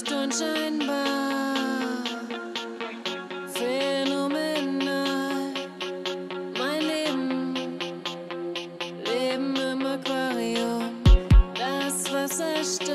Nicht unscheinbar, phänomenal. Mein Leben, Leben im Aquarium, das Wasser steht.